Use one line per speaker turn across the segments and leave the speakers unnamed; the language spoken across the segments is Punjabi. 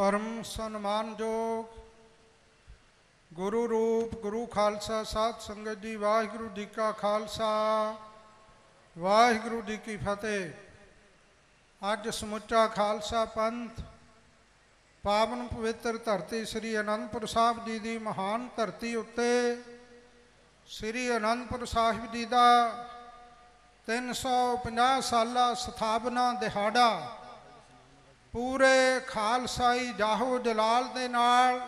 ਪਰਮ ਸਨਮਾਨਯੋਗ ਗੁਰੂ ਰੂਪ, ਗੁਰੂ ਖਾਲਸਾ, ਸਾਧ ਸੰਗਤ ਜੀ, ਵਾਹਿਗੁਰੂ ਜੀ ਕਾ ਖਾਲਸਾ। ਵਾਹਿਗੁਰੂ ਜੀ ਕੀ ਫਤਿਹ। ਅੱਜ ਸਮੁੱਚਾ ਖਾਲਸਾ ਪੰਥ ਪਾਵਨ ਪਵਿੱਤਰ ਧਰਤੀ ਸ੍ਰੀ ਅਨੰਦਪੁਰ ਸਾਹਿਬ ਜੀ ਦੀ ਮਹਾਨ ਧਰਤੀ ਉੱਤੇ ਸ੍ਰੀ ਅਨੰਦਪੁਰ ਸਾਹਿਬ ਜੀ ਦਾ 350 ਸਾਲਾ ਸਥਾਪਨਾ ਦਿਹਾੜਾ ਪੂਰੇ ਖਾਲਸਾਈ ਜਾਹੋ ਜਲਾਲ ਦੇ ਨਾਲ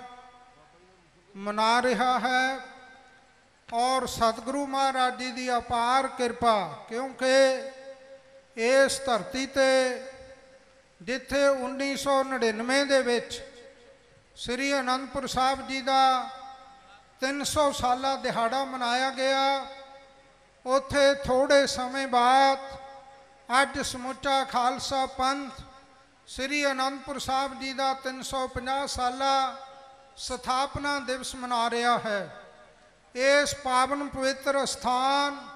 ਮਨਾ ਰਿਹਾ ਹੈ ਔਰ ਸਤਿਗੁਰੂ ਮਹਾਰਾਜ ਜੀ ਦੀ ਅਪਾਰ ਕਿਰਪਾ, ਕਿਉਂਕਿ ਇਸ ਧਰਤੀ ਤੇ ਜਿੱਥੇ 1999 ਦੇ ਵਿੱਚ ਸ੍ਰੀ ਅਨੰਦਪੁਰ ਸਾਹਿਬ ਜੀ ਦਾ 300 ਸਾਲਾ ਦਿਹਾੜਾ ਮਨਾਇਆ ਗਿਆ, ਉੱਥੇ ਥੋੜੇ ਸਮੇਂ ਬਾਅਦ ਅੱਜ ਸਮੁੱਚਾ ਖਾਲਸਾ ਪੰਥ ਸ੍ਰੀ ਅਨੰਦਪੁਰ ਸਾਹਿਬ ਜੀ ਦਾ 350 ਸਾਲਾ ਸਥਾਪਨਾ ਦਿਵਸ ਮਨਾ ਰਿਹਾ ਹੈ। ਇਸ ਪਾਵਨ ਪਵਿੱਤਰ ਸਥਾਨ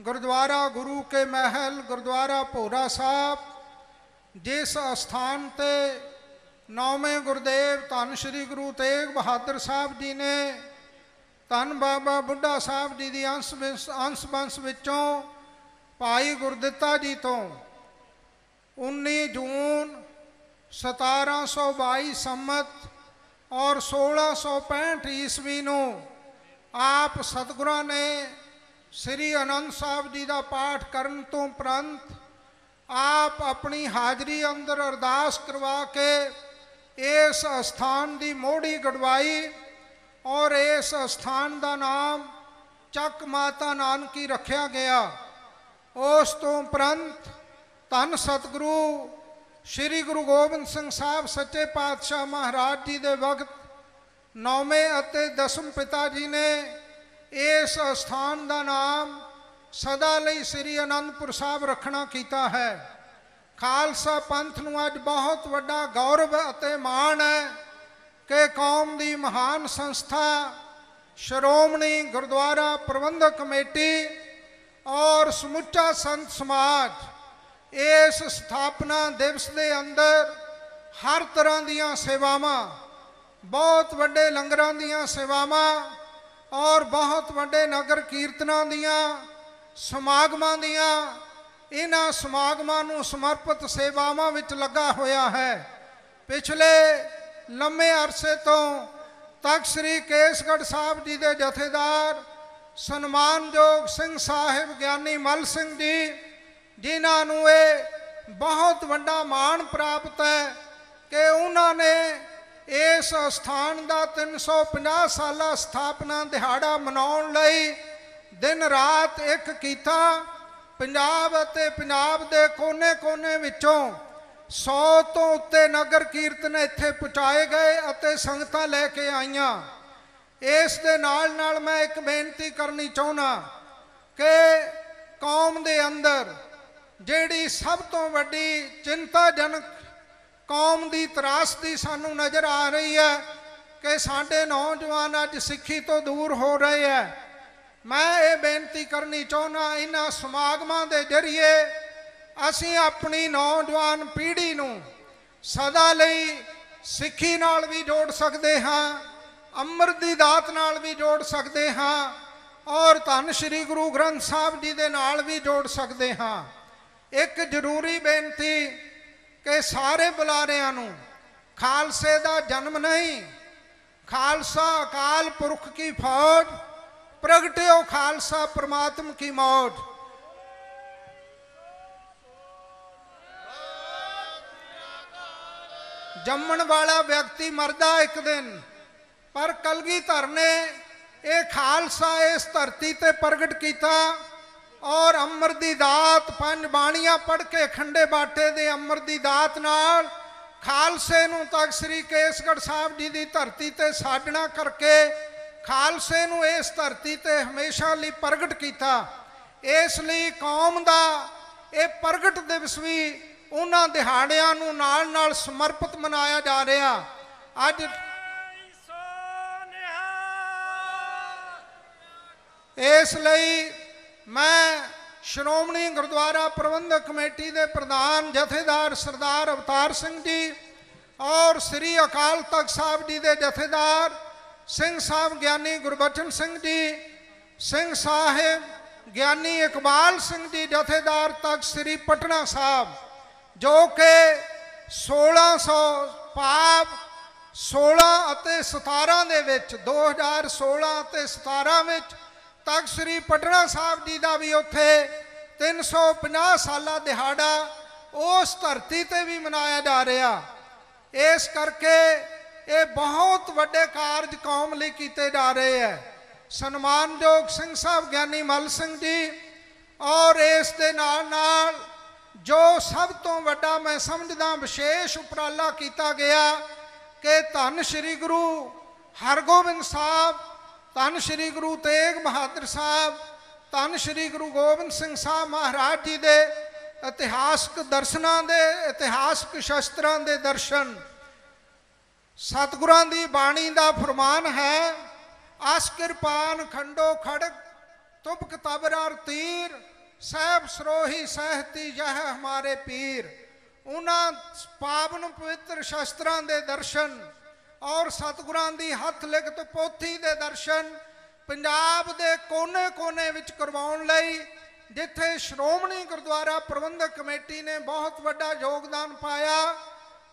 ਗੁਰਦੁਆਰਾ ਗੁਰੂ ਕੇ ਮਹਿਲ, ਗੁਰਦੁਆਰਾ ਭੋਰਾ ਸਾਹਿਬ, ਜਿਸ ਅਸਥਾਨ ਤੇ ਨੌਵੇਂ ਗੁਰਦੇਵ ਧੰਨ ਸ੍ਰੀ ਗੁਰੂ ਤੇਗ ਬਹਾਦਰ ਸਾਹਿਬ ਜੀ ਨੇ ਧੰਨ ਬਾਬਾ ਬੁੱਢਾ ਸਾਹਿਬ ਜੀ ਦੀ ਅੰਸ਼ ਵਿਸ- ਅੰਸ਼ ਬੰਸ ਵਿੱਚੋਂ ਭਾਈ ਗੁਰਦਿੱਤਾ ਜੀ ਤੋਂ 19 ਜੂਨ 1722 ਸੰਮਤ ਔਰ 1665 ਈਸਵੀ ਨੂੰ ਆਪ ਸਤਿਗੁਰਾਂ ਨੇ ਸ੍ਰੀ ਅਨੰਦ ਸਾਹਿਬ ਜੀ ਦਾ ਪਾਠ ਕਰਨ ਤੋਂ ਉਪਰੰਤ ਆਪ ਆਪਣੀ ਹਾਜ਼ਰੀ ਅੰਦਰ ਅਰਦਾਸ ਕਰਵਾ ਕੇ ਇਸ ਅਸਥਾਨ ਦੀ ਮੋੜੀ ਗੜਵਾਈ ਔਰ ਇਸ ਅਸਥਾਨ ਦਾ ਨਾਮ ਚੱਕ ਮਾਤਾ ਨਾਨਕੀ ਰੱਖਿਆ ਗਿਆ। ਉਸ ਤੋਂ ਉਪਰੰਤ ਧੰਨ ਸਤਿਗੁਰੂ, ਸ੍ਰੀ ਗੁਰੂ ਗੋਬਿੰਦ ਸਿੰਘ ਸਾਹਿਬ ਸੱਚੇ ਪਾਤਸ਼ਾਹ ਮਹਾਰਾਜ ਜੀ ਦੇ ਵਕਤ ਨੌਵੇਂ ਅਤੇ ਦਸਮ ਪਿਤਾ ਜੀ ਨੇ ਇਸ ਅਸਥਾਨ ਦਾ ਨਾਮ ਸਦਾ ਲਈ ਸ੍ਰੀ ਅਨੰਦਪੁਰ ਸਾਹਿਬ ਰੱਖਣਾ ਕੀਤਾ ਹੈ। ਖਾਲਸਾ ਪੰਥ ਨੂੰ ਅੱਜ ਬਹੁਤ ਵੱਡਾ ਗੌਰਵ ਅਤੇ ਮਾਣ ਹੈ ਕਿ ਕੌਮ ਦੀ ਮਹਾਨ ਸੰਸਥਾ, ਸ਼੍ਰੋਮਣੀ ਗੁਰਦੁਆਰਾ ਪ੍ਰਬੰਧਕ ਕਮੇਟੀ ਔਰ ਸਮੁੱਚਾ ਸੰਤ ਸਮਾਜ ਇਸ ਸਥਾਪਨਾ ਦਿਵਸ ਦੇ ਅੰਦਰ ਹਰ ਤਰ੍ਹਾਂ ਦੀਆਂ ਸੇਵਾਵਾਂ, ਬਹੁਤ ਵੱਡੇ ਲੰਗਰਾਂ ਦੀਆਂ ਸੇਵਾਵਾਂ ਔਰ ਬਹੁਤ ਵੱਡੇ ਨਗਰ ਕੀਰਤਨਾਂ ਦੀਆਂ, ਸਮਾਗਮਾਂ ਦੀਆਂ, ਇਹਨਾਂ ਸਮਾਗਮਾਂ ਨੂੰ ਸਮਰਪਿਤ ਸੇਵਾਵਾਂ ਵਿੱਚ ਲੱਗਾ ਹੋਇਆ ਹੈ। ਪਿਛਲੇ ਲੰਮੇ ਅਰਸੇ ਤੋਂ ਤਖਤ ਸ੍ਰੀ ਕੇਸਗੜ੍ਹ ਸਾਹਿਬ ਜੀ ਦੇ ਜਥੇਦਾਰ ਸਨਮਾਨਯੋਗ ਸਿੰਘ ਸਾਹਿਬ ਗਿਆਨੀ ਮਲ ਸਿੰਘ ਜੀ ਜਿਨ੍ਹਾਂ ਨੂੰ ਇਹ ਬਹੁਤ ਵੱਡਾ ਮਾਣ ਪ੍ਰਾਪਤ ਹੈ ਕਿ ਉਹਨਾਂ ਨੇ ਇਸ ਸਥਾਨ ਦਾ 350 ਸਾਲਾ ਸਥਾਪਨਾ ਦਿਹਾੜਾ ਮਨਾਉਣ ਲਈ ਦਿਨ ਰਾਤ ਇੱਕ ਕੀਤਾ। ਪੰਜਾਬ ਅਤੇ ਪੰਜਾਬ ਦੇ ਕੋਨੇ-ਕੋਨੇ ਵਿੱਚੋਂ 100 ਤੋਂ ਉੱਤੇ ਨਗਰ ਕੀਰਤਨ ਇੱਥੇ ਪਹੁੰਚਾਏ ਗਏ ਅਤੇ ਸੰਗਤਾਂ ਲੈ ਕੇ ਆਈਆਂ। ਇਸ ਦੇ ਨਾਲ ਨਾਲ ਮੈਂ ਇੱਕ ਬੇਨਤੀ ਕਰਨੀ ਚਾਹੁੰਦਾ ਕਿ ਕੌਮ ਦੇ ਅੰਦਰ ਜਿਹੜੀ ਸਭ ਤੋਂ ਵੱਡੀ ਚਿੰਤਾਜਨਕ ਕੌਮ ਦੀ ਤਰਾਸਦੀ ਸਾਨੂੰ ਨਜ਼ਰ ਆ ਰਹੀ ਹੈ ਕਿ ਸਾਡੇ ਨੌਜਵਾਨ ਅੱਜ ਸਿੱਖੀ ਤੋਂ ਦੂਰ ਹੋ ਰਹੇ ਹੈ। ਮੈਂ ਇਹ ਬੇਨਤੀ ਕਰਨੀ ਚਾਹੁੰਦਾ, ਇਹਨਾਂ ਸਮਾਗਮਾਂ ਦੇ ਜ਼ਰੀਏ ਅਸੀਂ ਆਪਣੀ ਨੌਜਵਾਨ ਪੀੜ੍ਹੀ ਨੂੰ ਸਦਾ ਲਈ ਸਿੱਖੀ ਨਾਲ ਵੀ ਜੋੜ ਸਕਦੇ ਹਾਂ, ਅੰਮ੍ਰਿਤ ਦੀ ਦਾਤ ਨਾਲ ਵੀ ਜੋੜ ਸਕਦੇ ਹਾਂ ਔਰ ਧੰਨ ਸ੍ਰੀ ਗੁਰੂ ਗ੍ਰੰਥ ਸਾਹਿਬ ਜੀ ਦੇ ਨਾਲ ਵੀ ਜੋੜ ਸਕਦੇ ਹਾਂ। ਇੱਕ ਜ਼ਰੂਰੀ ਬੇਨਤੀ ਕਿ ਸਾਰੇ ਬੁਲਾਰਿਆਂ ਨੂੰ ਖਾਲਸੇ ਦਾ ਜਨਮ ਨਹੀਂ, ਖਾਲਸਾ ਅਕਾਲ ਪੁਰਖ ਕੀ ਫੌਜ, ਪ੍ਰਗਟਿਓ ਖਾਲਸਾ ਪ੍ਰਮਾਤਮ ਕੀ ਮੌਜ। ਜੰਮਣ ਵਾਲਾ ਵਿਅਕਤੀ ਮਰਦਾ ਇੱਕ ਦਿਨ, ਪਰ ਕਲਗੀਧਰ ਨੇ ਇਹ ਖਾਲਸਾ ਇਸ ਧਰਤੀ ਤੇ ਪ੍ਰਗਟ ਕੀਤਾ। ਔਰ ਅੰਮ੍ਰਿਤ ਦੀ ਦਾਤ ਪੰਜ ਬਾਣੀਆਂ ਪੜ੍ਹ ਕੇ ਖੰਡੇ ਬਾਟੇ ਦੇ ਅੰਮ੍ਰਿਤ ਦੀ ਦਾਤ ਨਾਲ ਖਾਲਸੇ ਨੂੰ ਤਖਤ ਸ੍ਰੀ ਕੇਸਗੜ੍ਹ ਸਾਹਿਬ ਜੀ ਦੀ ਧਰਤੀ ਤੇ ਸਾਜਣਾ ਕਰਕੇ ਖਾਲਸੇ ਨੂੰ ਇਸ ਧਰਤੀ ਤੇ ਹਮੇਸ਼ਾ ਲਈ ਪ੍ਰਗਟ ਕੀਤਾ। ਇਸ ਲਈ ਕੌਮ ਦਾ ਇਹ ਪ੍ਰਗਟ ਦਿਵਸ ਵੀ ਉਹਨਾਂ ਦਿਹਾੜਿਆਂ ਨੂੰ ਨਾਲ ਨਾਲ ਸਮਰਪਿਤ ਮਨਾਇਆ ਜਾ ਰਿਹਾ। ਅੱਜ ਇਸ ਲਈ ਮੈਂ ਸ਼੍ਰੋਮਣੀ ਗੁਰਦੁਆਰਾ ਪ੍ਰਬੰਧਕ ਕਮੇਟੀ ਦੇ ਪ੍ਰਧਾਨ ਜਥੇਦਾਰ ਸਰਦਾਰ ਅਵਤਾਰ ਸਿੰਘ ਜੀ ਔਰ ਸ੍ਰੀ ਅਕਾਲ ਤਖਤ ਸਾਹਿਬ ਜੀ ਦੇ ਜਥੇਦਾਰ ਸਿੰਘ ਸਾਹਿਬ ਗਿਆਨੀ ਗੁਰਬਚਨ ਸਿੰਘ ਜੀ, ਸਿੰਘ ਸਾਹਿਬ ਗਿਆਨੀ ਇਕਬਾਲ ਸਿੰਘ ਜੀ, ਜਥੇਦਾਰ ਤਖਤ ਸ੍ਰੀ ਪਟਨਾ ਸਾਹਿਬ, ਜੋ ਕਿ 1600 ਪਾਪ 16 ਅਤੇ 17 ਦੇ ਵਿੱਚ 2016 ਅਤੇ 17 ਵਿੱਚ ਤਖਤ ਸ੍ਰੀ ਪਟਨਾ ਸਾਹਿਬ ਜੀ ਦਾ ਵੀ ਉੱਥੇ 350 ਸਾਲਾ ਦਿਹਾੜਾ ਉਸ ਧਰਤੀ ਤੇ ਵੀ ਮਨਾਇਆ ਜਾ ਰਿਹਾ। ਇਸ ਕਰਕੇ ਇਹ ਬਹੁਤ ਵੱਡੇ ਕਾਰਜ ਕੌਮ ਲਈ ਕੀਤੇ ਜਾ ਰਹੇ ਹੈ। ਸਨਮਾਨਯੋਗ ਸਿੰਘ ਸਾਹਿਬ ਗਿਆਨੀ ਮਲ ਸਿੰਘ ਜੀ ਔਰ ਇਸ ਦੇ ਨਾਲ ਨਾਲ ਜੋ ਸਭ ਤੋਂ ਵੱਡਾ ਮੈਂ ਸਮਝਦਾ ਵਿਸ਼ੇਸ਼ ਉਪਰਾਲਾ ਕੀਤਾ ਗਿਆ ਕਿ ਧੰਨ ਸ੍ਰੀ ਗੁਰੂ ਹਰਗੋਬਿੰਦ ਸਾਹਿਬ ਧੰਨ ਸ੍ਰੀ ਗੁਰੂ ਤੇਗ ਬਹਾਦਰ ਸਾਹਿਬ, ਧੰਨ ਸ੍ਰੀ ਗੁਰੂ ਗੋਬਿੰਦ ਸਿੰਘ ਸਾਹਿਬ ਮਹਾਰਾਜ ਜੀ ਦੇ ਇਤਿਹਾਸਕ ਦਰਸ਼ਨਾਂ ਦੇ, ਇਤਿਹਾਸਕ ਸ਼ਸਤਰਾਂ ਦੇ ਦਰਸ਼ਨ। ਸਤਿਗੁਰਾਂ ਦੀ ਬਾਣੀ ਦਾ ਫਰਮਾਨ ਹੈ ਆਸ ਕਿਰਪਾਨ ਖੰਡੋ ਖੜਕ ਤੁਬ ਤਬਰਾਰ ਤੀਰ, ਸਹਿਬ ਸਰੋਹੀ ਸਹਿਤੀ ਜਹ ਹਮਾਰੇ ਪੀਰ। ਉਹਨਾਂ ਪਾਵਨ ਪਵਿੱਤਰ ਸ਼ਸਤਰਾਂ ਦੇ ਦਰਸ਼ਨ ਔਰ ਸਤਿਗੁਰਾਂ ਦੀ ਹੱਥ ਲਿਖਤ ਪੋਥੀ ਦੇ ਦਰਸ਼ਨ ਪੰਜਾਬ ਦੇ ਕੋਨੇ-ਕੋਨੇ ਵਿੱਚ ਕਰਵਾਉਣ ਲਈ, ਜਿੱਥੇ ਸ਼੍ਰੋਮਣੀ ਗੁਰਦੁਆਰਾ ਪ੍ਰਬੰਧਕ ਕਮੇਟੀ ਨੇ ਬਹੁਤ ਵੱਡਾ ਯੋਗਦਾਨ ਪਾਇਆ,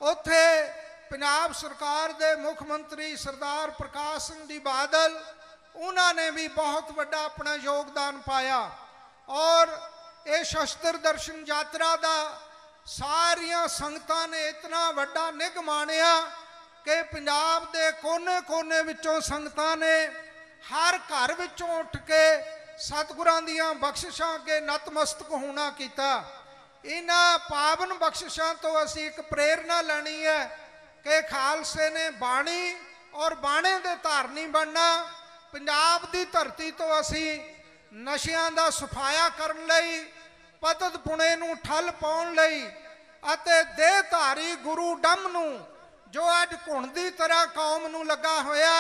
ਉੱਥੇ ਪੰਜਾਬ ਸਰਕਾਰ ਦੇ ਮੁੱਖ ਮੰਤਰੀ ਸਰਦਾਰ ਪ੍ਰਕਾਸ਼ ਸਿੰਘ ਜੀ ਬਾਦਲ, ਉਹਨਾਂ ਨੇ ਵੀ ਬਹੁਤ ਵੱਡਾ ਆਪਣਾ ਯੋਗਦਾਨ ਪਾਇਆ। ਔਰ ਇਹ ਸ਼ਸਤਰ ਦਰਸ਼ਨ ਯਾਤਰਾ ਦਾ ਸਾਰੀਆਂ ਸੰਗਤਾਂ ਨੇ ਇਤਨਾ ਵੱਡਾ ਨਿਗ ਮਾਣਿਆ ਕਿ ਪੰਜਾਬ ਦੇ ਕੋਨੇ-ਕੋਨੇ ਵਿੱਚੋਂ ਸੰਗਤਾਂ ਨੇ ਹਰ ਘਰ ਵਿੱਚੋਂ ਉੱਠ ਕੇ ਸਤਿਗੁਰਾਂ ਦੀਆਂ ਬਖਸ਼ਿਸ਼ਾਂ ਅੱਗੇ ਨਤਮਸਤਕ ਹੋਣਾ ਕੀਤਾ। ਇਹਨਾਂ ਪਾਵਨ ਬਖਸ਼ਿਸ਼ਾਂ ਤੋਂ ਅਸੀਂ ਇੱਕ ਪ੍ਰੇਰਣਾ ਲੈਣੀ ਹੈ ਕਿ ਖਾਲਸੇ ਨੇ ਬਾਣੀ ਔਰ ਬਾਣੇ ਦੇ ਧਾਰਨੀ ਬਣਨਾ। ਪੰਜਾਬ ਦੀ ਧਰਤੀ ਤੋਂ ਅਸੀਂ ਨਸ਼ਿਆਂ ਦਾ ਸਫਾਇਆ ਕਰਨ ਲਈ, ਪਤਤ ਪੁਣੇ ਨੂੰ ਠੱਲ ਪਾਉਣ ਲਈ ਅਤੇ ਦੇਹਧਾਰੀ ਗੁਰੂ ਡੰਮ ਨੂੰ ਜੋ ਅੱਜ ਘੁਣ ਦੀ ਤਰ੍ਹਾਂ ਕੌਮ ਨੂੰ ਲੱਗਾ ਹੋਇਆ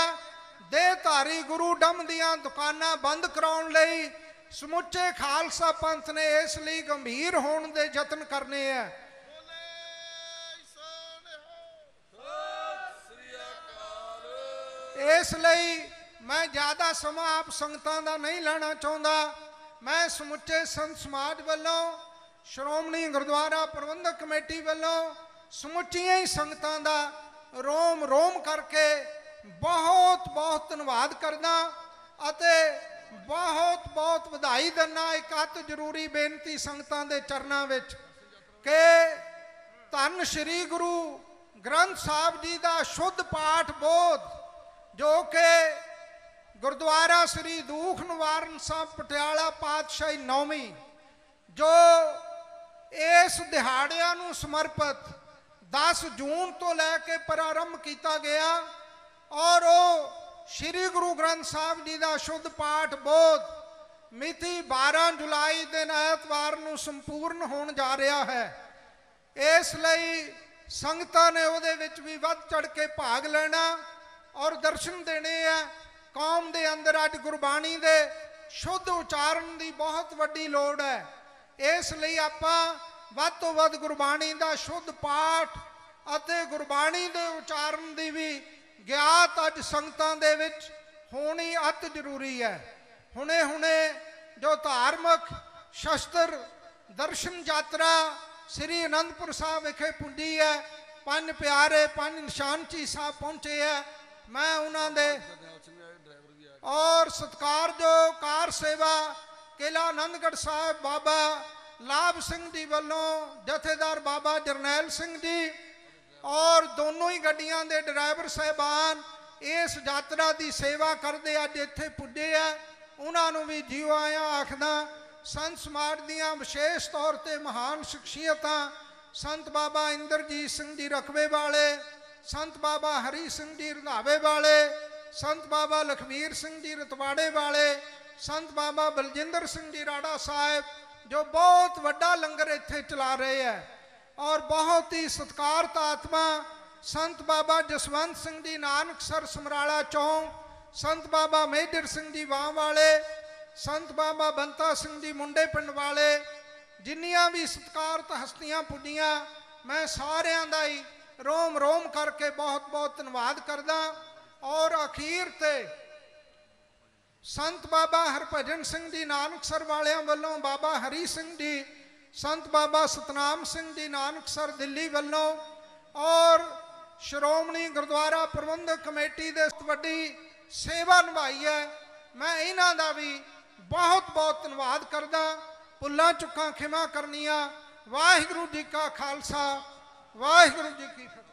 ਦੇਹਧਾਰੀ ਗੁਰੂ ਡੰਮ ਦੀਆਂ ਦੁਕਾਨਾਂ ਬੰਦ ਕਰਾਉਣ ਲਈ ਸਮੁੱਚੇ ਖਾਲਸਾ ਪੰਥ ਨੇ ਇਸ ਲਈ ਗੰਭੀਰ ਹੋਣ ਦੇ ਯਤਨ ਕਰਨੇ ਆ। ਇਸ ਲਈ ਮੈਂ ਜ਼ਿਆਦਾ ਸਮਾਂ ਆਪ ਸੰਗਤਾਂ ਦਾ ਨਹੀਂ ਲੈਣਾ ਚਾਹੁੰਦਾ। ਮੈਂ ਸਮੁੱਚੇ ਸੰਤ ਸਮਾਜ ਵੱਲੋਂ, ਸ਼੍ਰੋਮਣੀ ਗੁਰਦੁਆਰਾ ਪ੍ਰਬੰਧਕ ਕਮੇਟੀ ਵੱਲੋਂ ਸਮੁੱਚੀਆਂ ਹੀ ਸੰਗਤਾਂ ਦਾ ਰੋਮ ਰੋਮ ਕਰਕੇ ਬਹੁਤ ਬਹੁਤ ਧੰਨਵਾਦ ਕਰਦਾ ਅਤੇ ਬਹੁਤ ਬਹੁਤ ਵਧਾਈ ਦਿੰਦਾ ਇੱਕ ਅਤ ਜ਼ਰੂਰੀ ਬੇਨਤੀ ਸੰਗਤਾਂ ਦੇ ਚਰਨਾਂ ਵਿੱਚ ਕਿ ਧੰਨ ਸ੍ਰੀ ਗੁਰੂ ਗ੍ਰੰਥ ਸਾਹਿਬ ਜੀ ਦਾ ਸ਼ੁੱਧ ਪਾਠ ਬੋਧ, ਜੋ ਕਿ ਗੁਰਦੁਆਰਾ ਸ੍ਰੀ ਦੂਖ ਨਿਵਾਰਨ ਸਾਹਿਬ ਪਟਿਆਲਾ ਪਾਤਸ਼ਾਹੀ ਨੌਵੀਂ, ਜੋ ਇਸ ਦਿਹਾੜਿਆਂ ਨੂੰ ਸਮਰਪਿਤ 10 ਜੂਨ ਤੋਂ ਲੈ ਕੇ ਪ੍ਰਾਰੰਭ ਕੀਤਾ ਗਿਆ ਔਰ ਉਹ ਸ੍ਰੀ ਗੁਰੂ ਗ੍ਰੰਥ ਸਾਹਿਬ ਜੀ ਦਾ ਸ਼ੁੱਧ ਪਾਠ ਬੋਧ ਮਿਤੀ 12 ਜੁਲਾਈ ਦਿਨ ਐਤਵਾਰ ਨੂੰ ਸੰਪੂਰਨ ਹੋਣ ਜਾ ਰਿਹਾ ਹੈ। ਇਸ ਲਈ ਸੰਗਤਾਂ ਨੇ ਉਹਦੇ ਵਿੱਚ ਵੀ ਵੱਧ ਚੜ ਕੇ ਭਾਗ ਲੈਣਾ ਔਰ ਦਰਸ਼ਨ ਦੇਣੇ ਆ। ਕੌਮ ਦੇ ਅੰਦਰ ਅੱਜ ਗੁਰਬਾਣੀ ਦੇ ਸ਼ੁੱਧ ਉਚਾਰਨ ਦੀ ਬਹੁਤ ਵੱਡੀ ਲੋੜ ਹੈ। ਇਸ ਲਈ ਆਪਾਂ ਵੱਧ ਤੋਂ ਵੱਧ ਗੁਰਬਾਣੀ ਦਾ ਸ਼ੁੱਧ ਪਾਠ ਅਤੇ ਗੁਰਬਾਣੀ ਦੇ ਉਚਾਰਨ ਦੀ ਵੀ ਗਿਆਤ ਅੱਜ ਸੰਗਤਾਂ ਦੇ ਵਿੱਚ ਹੋਣੀ ਅਤ ਜ਼ਰੂਰੀ ਹੈ। ਹੁਣੇ ਹੁਣੇ ਜੋ ਧਾਰਮਿਕ ਸ਼ਸਤਰ ਦਰਸ਼ਨ ਯਾਤਰਾ ਸ੍ਰੀ ਅਨੰਦਪੁਰ ਸਾਹਿਬ ਵਿਖੇ ਪੁੱਜੀ ਹੈ, ਪੰਜ ਪਿਆਰੇ, ਪੰਜ ਨਿਸ਼ਾਨਚੀ ਸਾਹਿਬ ਪਹੁੰਚੇ ਹੈ, ਮੈਂ ਉਹਨਾਂ ਦੇ ਔਰ ਸਤਿਕਾਰਯੋਗ ਕਾਰ ਸੇਵਾ ਕਿਲਾ ਆਨੰਦਗੜ੍ਹ ਸਾਹਿਬ ਬਾਬਾ ਲਾਭ ਸਿੰਘ ਜੀ ਵੱਲੋਂ, ਜਥੇਦਾਰ ਬਾਬਾ ਜਰਨੈਲ ਸਿੰਘ ਜੀ ਔਰ ਦੋਨੋਂ ਹੀ ਗੱਡੀਆਂ ਦੇ ਡਰਾਈਵਰ ਸਹਿਬਾਨ ਇਸ ਯਾਤਰਾ ਦੀ ਸੇਵਾ ਕਰਦੇ ਅੱਜ ਇੱਥੇ ਪੁੱਜੇ ਆ। ਉਹਨਾਂ ਨੂੰ ਵੀ ਜੀਓ ਆਇਆ ਆਖਦਾ, ਸੰਤ ਸਮਾਜ ਦੀਆਂ ਵਿਸ਼ੇਸ਼ ਤੌਰ ਤੇ ਮਹਾਨ ਸ਼ਖਸੀਅਤਾਂ, ਸੰਤ ਬਾਬਾ ਇੰਦਰਜੀਤ ਸਿੰਘ ਜੀ ਰਖਵੇ ਵਾਲੇ, ਸੰਤ ਬਾਬਾ ਹਰੀ ਸਿੰਘ ਜੀ ਰੰਧਾਵੇ ਵਾਲੇ, ਸੰਤ ਬਾਬਾ ਲਖਵੀਰ ਸਿੰਘ ਜੀ ਰਤਵਾੜੇ ਵਾਲੇ, ਸੰਤ ਬਾਬਾ ਬਲਜਿੰਦਰ ਸਿੰਘ ਜੀ ਰਾੜਾ ਸਾਹਿਬ ਜੋ ਬਹੁਤ ਵੱਡਾ ਲੰਗਰ ਇੱਥੇ ਚਲਾ ਰਹੇ ਹੈ ਔਰ ਬਹੁਤ ਹੀ ਸਤਿਕਾਰਤ ਆਤਮਾ ਸੰਤ ਬਾਬਾ ਜਸਵੰਤ ਸਿੰਘ ਜੀ ਨਾਨਕਸਰ ਸਮਰਾਲਾ ਚੌਂਕ ਸੰਤ ਬਾਬਾ ਮੇਜਰ ਸਿੰਘ ਜੀ ਵਾਂ ਵਾਲੇ, ਸੰਤ ਬਾਬਾ ਬੰਤਾ ਸਿੰਘ ਜੀ ਮੁੰਡੇ ਪਿੰਡ ਵਾਲੇ, ਜਿੰਨੀਆਂ ਵੀ ਸਤਿਕਾਰਤ ਹਸਤੀਆਂ ਪੁੱਜੀਆਂ ਮੈਂ ਸਾਰਿਆਂ ਦਾ ਹੀ ਰੋਮ ਰੋਮ ਕਰਕੇ ਬਹੁਤ ਬਹੁਤ ਧੰਨਵਾਦ ਕਰਦਾ ਔਰ ਅਖੀਰ ਤੇ ਸੰਤ ਬਾਬਾ ਹਰਭਜਨ ਸਿੰਘ ਜੀ ਨਾਨਕਸਰ ਵਾਲਿਆਂ ਵੱਲੋਂ, ਬਾਬਾ ਹਰੀ ਸਿੰਘ ਜੀ, ਸੰਤ ਬਾਬਾ ਸਤਨਾਮ ਸਿੰਘ ਜੀ ਨਾਨਕਸਰ ਦਿੱਲੀ ਵੱਲੋਂ ਔਰ ਸ਼੍ਰੋਮਣੀ ਗੁਰਦੁਆਰਾ ਪ੍ਰਬੰਧਕ ਕਮੇਟੀ ਦੇ ਵੱਡੀ ਸੇਵਾ ਨਿਭਾਈ ਹੈ। ਮੈਂ ਇਹਨਾਂ ਦਾ ਵੀ ਬਹੁਤ ਬਹੁਤ ਧੰਨਵਾਦ ਕਰਦਾ। ਪੁੱਲਾਂ ਚੁੱਕਾਂ, ਖਿਮਾ ਕਰਨੀਆਂ। ਵਾਹਿਗੁਰੂ ਜੀ ਕਾ ਖਾਲਸਾ, ਵਾਹਿਗੁਰੂ ਜੀ ਕੀ ਫਤਿਹ।